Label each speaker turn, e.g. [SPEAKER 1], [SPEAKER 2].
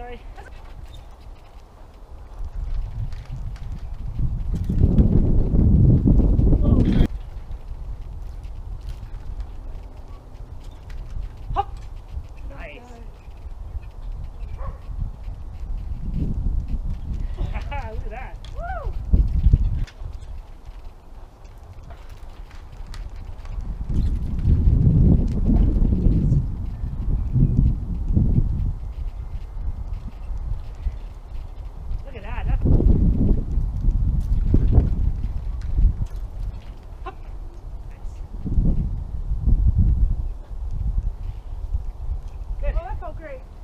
[SPEAKER 1] sorry. great.